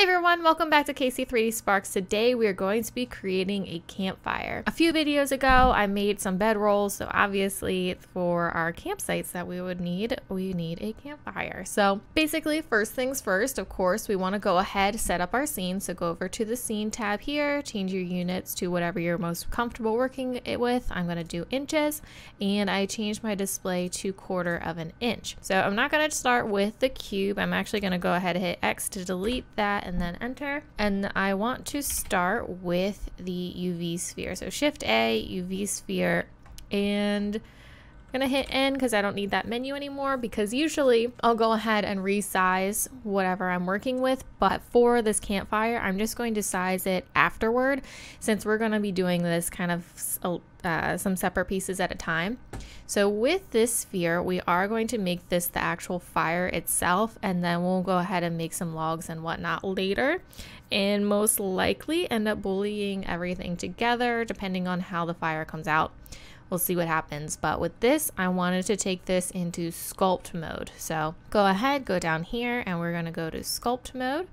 Hey everyone, welcome back to Kasey3D Sparks. Today we are going to be creating a campfire. A few videos ago I made some bedrolls, so obviously for our campsites that we would need, we need a campfire. So basically first things first, of course, we want to go ahead, set up our scene. So go over to the scene tab here, change your units to whatever you're most comfortable working it with. I'm going to do inches and I changed my display to quarter of an inch. So I'm not going to start with the cube. I'm actually going to go ahead and hit X to delete that that and then enter. And I want to start with the UV sphere. So shift A, UV sphere, and I'm gonna hit N because I don't need that menu anymore because usually I'll go ahead and resize whatever I'm working with but for this campfire I'm just going to size it afterward since we're to be doing this kind of uh, some separate pieces at a time. So with this sphere, we are going to make this the actual fire itself, and then we'll go ahead and make some logs and whatnot later, and most likely end up booleaning everything together depending on how the fire comes out. We'll see what happens. But with this, I wanted to take this into sculpt mode. So go ahead, go down here, and we're gonna go to sculpt mode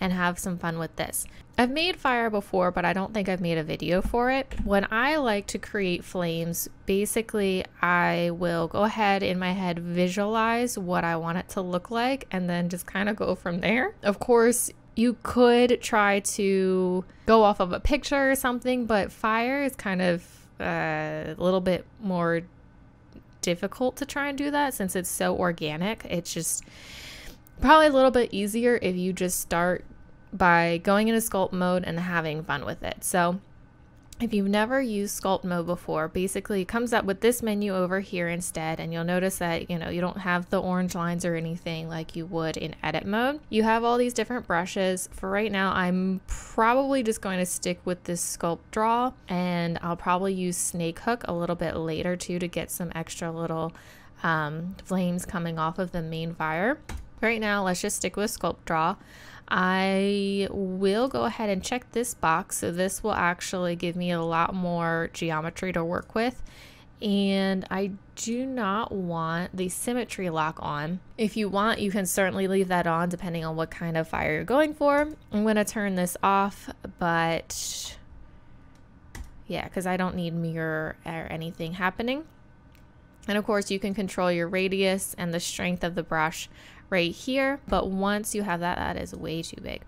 and have some fun with this. I've made fire before, but I don't think I've made a video for it. When I like to create flames, basically I will go ahead in my head visualize what I want it to look like and then just kind of go from there. Of course, you could try to go off of a picture or something, but fire is kind of Uh, a little bit more difficult to try and do that since it's so organic. It's just probably a little bit easier if you just start by going into sculpt mode and having fun with it. So if you've never used sculpt mode before, basically it comes up with this menu over here instead and you'll notice that, you know, you don't have the orange lines or anything like you would in edit mode. You have all these different brushes. For right now, I'm probably just going to stick with this sculpt draw and I'll probably use snake hook a little bit later too to get some extra little um, flames coming off of the main fire. Right now, let's just stick with sculpt draw. I will go ahead and check this box. So this will actually give me a lot more geometry to work with. And I do not want the symmetry lock on. If you want, you can certainly leave that on depending on what kind of fire you're going for. I'm to turn this off, but yeah, because I don't need mirror or anything happening. And of course, you can control your radius and the strength of the brush right here. But once you have that, that is way too big.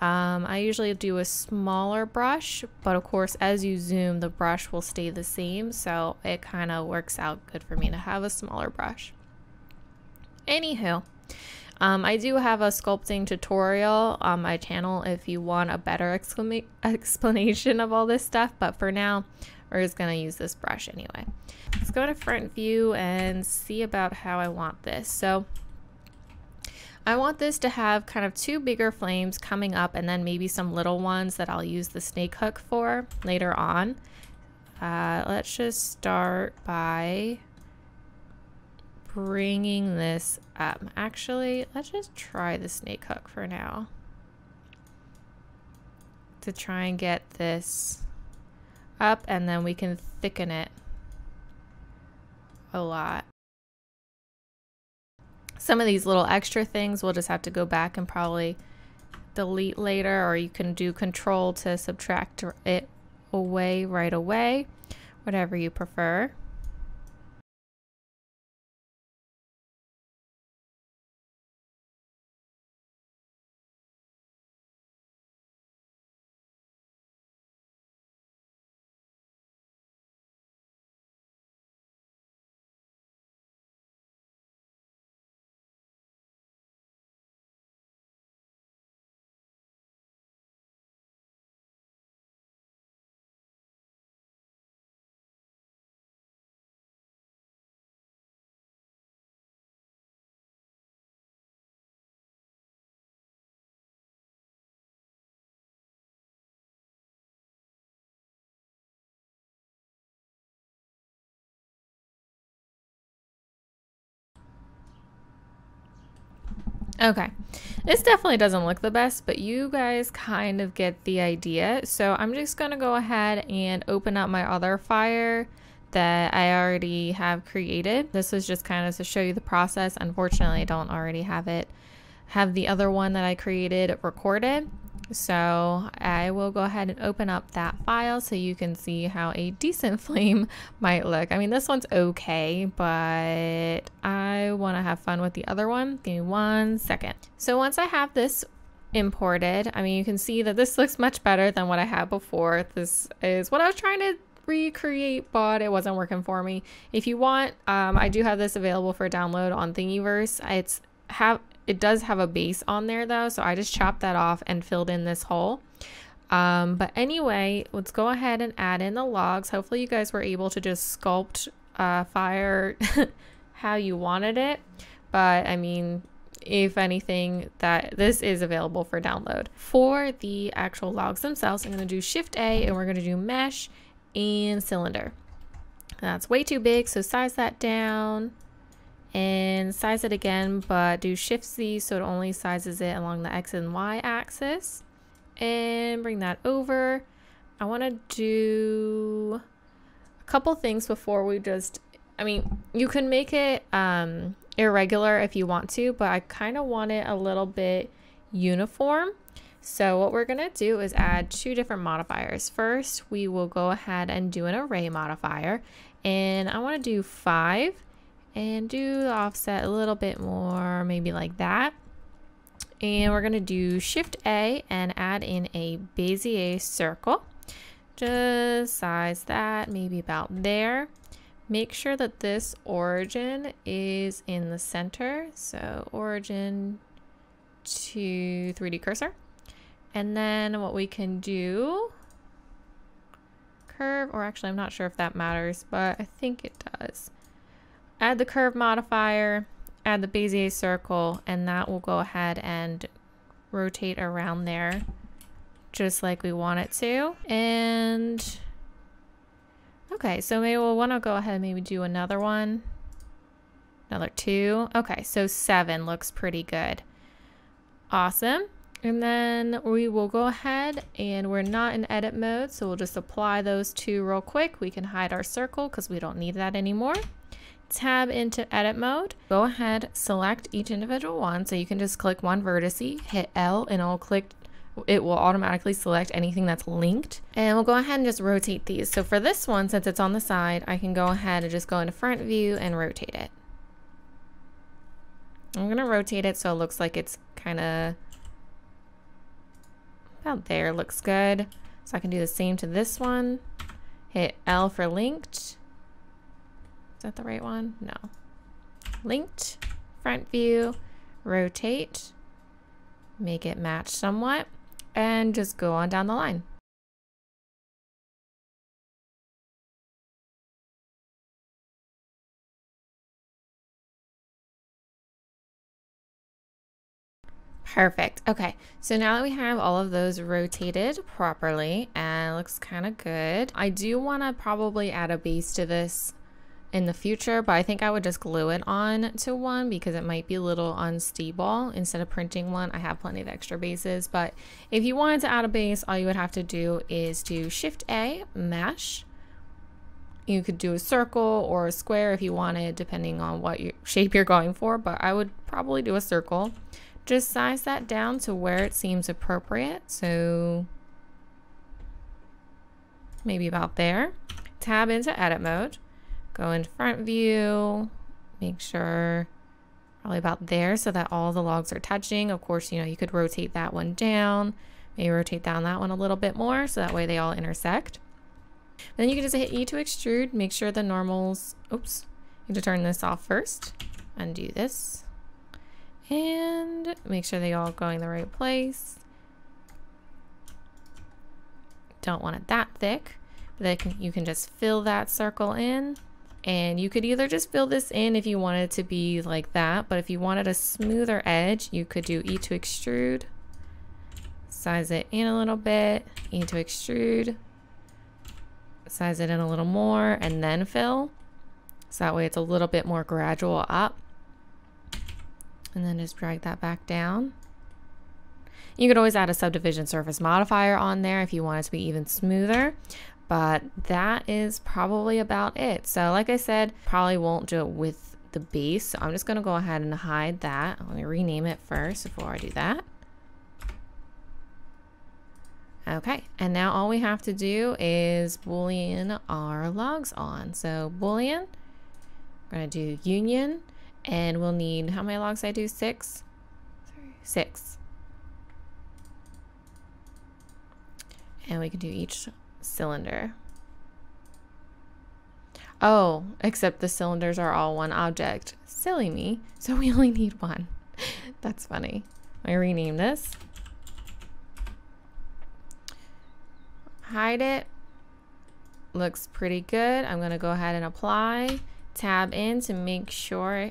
Um, I usually do a smaller brush, but of course, as you zoom, the brush will stay the same. So it kind of works out good for me to have a smaller brush. Anywho, um, I do have a sculpting tutorial on my channel if you want a better explanation of all this stuff. But for now, we're just going to use this brush anyway. Let's go to front view and see about how I want this. So I want this to have kind of two bigger flames coming up and then maybe some little ones that I'll use the snake hook for later on. Uh, let's just start by bringing this up. Actually, let's just try the snake hook for now to try and get this up and then we can thicken it a lot. Some of these little extra things we'll just have to go back and probably delete later or you can do control to subtract it away right away, whatever you prefer. Okay, this definitely doesn't look the best, but you guys kind of get the idea. So I'm just gonna go ahead and open up my other fire that I already have created. This was just kind of to show you the process. Unfortunately, I don't already have it have the other one that I created recorded. So I will go ahead and open up that file so you can see how a decent flame might look. I mean, this one's okay, but I want to have fun with the other one. Give me one second. So once I have this imported, I mean, you can see that this looks much better than what I had before. This is what I was trying to recreate, but it wasn't working for me. If you want, um, I do have this available for download on Thingiverse. It's have it does have a base on there though, so I just chopped that off and filled in this hole. Um, but anyway, let's go ahead and add in the logs. Hopefully you guys were able to just sculpt uh, fire how you wanted it. But I mean, if anything, that this is available for download. For the actual logs themselves, I'm going to do Shift A and we're going to do Mesh and Cylinder. That's way too big, so size that down and size it again, but do Shift Z so it only sizes it along the X and Y axis. And bring that over. I want to do a couple things before we just, I mean, you can make it um, irregular if you want to, but I kind of want it a little bit uniform. So what we're going to do is add two different modifiers. First, we will go ahead and do an array modifier. And I want to do 5 and do the offset a little bit more, maybe like that. And we're to do Shift A and add in a Bezier circle. Just size that maybe about there. Make sure that this origin is in the center. So origin to 3D cursor. And then what we can do, curve, or actually I'm not sure if that matters, but I think it does add the curve modifier, add the Bezier circle, and that will go ahead and rotate around there just like we want it to. And okay, so maybe we'll want to go ahead and maybe do another one. Another two. Okay, so seven looks pretty good. Awesome. And then we will go ahead and we're not in edit mode, so we'll just apply those two real quick. We can hide our circle because we don't need that anymore tab into edit mode, go ahead, select each individual one. So you can just click one vertice, hit L, and it'll click it will automatically select anything that's linked. And we'll go ahead and just rotate these. So for this one, since it's on the side, I can go ahead and just go into front view and rotate it. I'm gonna rotate it so it looks like it's kind of about there, looks good. So I can do the same to this one. Hit L for linked. Is that the right one? No. Linked, front view, rotate, make it match somewhat, and just go on down the line. Perfect. Okay, so now that we have all of those rotated properly and looks kind of good, I do want to probably add a base to this in the future, but I think I would just glue it on to one because it might be a little unstable. Instead of printing one, I have plenty of extra bases, but if you wanted to add a base, all you would have to do is do Shift A, Mesh. You could do a circle or a square if you wanted, depending on what shape you're going for, but I would probably do a circle. Just size that down to where it seems appropriate. So maybe about there. Tab into edit mode Go into front view, make sure probably about there so that all the logs are touching. Of course, you know, you could rotate that one down, maybe rotate down that one a little bit more so that way they all intersect. Then you can just hit E to extrude, make sure the normals, oops, you need to turn this off first, undo this, and make sure they all go in the right place. Don't want it that thick, but then you can just fill that circle in. And you could either just fill this in if you wanted to be like that, but if you wanted a smoother edge, you could do E to extrude, size it in a little bit, E to extrude, size it in a little more, and then fill. So that way it's a little bit more gradual up. And then just drag that back down. You could always add a subdivision surface modifier on there if you want it to be even smoother but that is probably about it. So like I said, probably won't do it with the base. So I'm just going to go ahead and hide that. Let me rename it first before I do that. Okay, and now all we have to do is boolean our logs on. So boolean, we're gonna do union, and we'll need, how many logs I do? Six? Six. And we can do each cylinder. Oh, except the cylinders are all one object. Silly me. So we only need one. That's funny. I rename this. hide it. Looks pretty good. I'm going to go ahead and apply. Tab in to make sure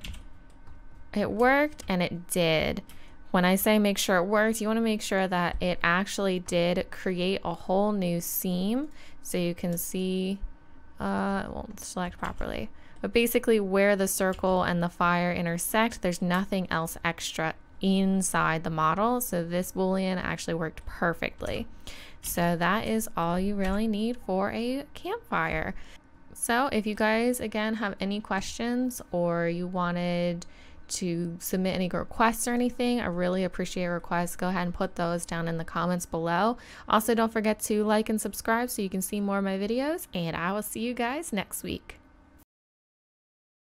it worked, and it did. When I say make sure it worked, you want to make sure that it actually did create a whole new seam so you can see, uh, it won't select properly. But basically where the circle and the fire intersect, there's nothing else extra inside the model. So this Boolean actually worked perfectly. So that is all you really need for a campfire. So if you guys, again, have any questions or you wanted to submit any requests or anything, I really appreciate requests. Go ahead and put those down in the comments below. Also, don't forget to like and subscribe so you can see more of my videos, and I will see you guys next week.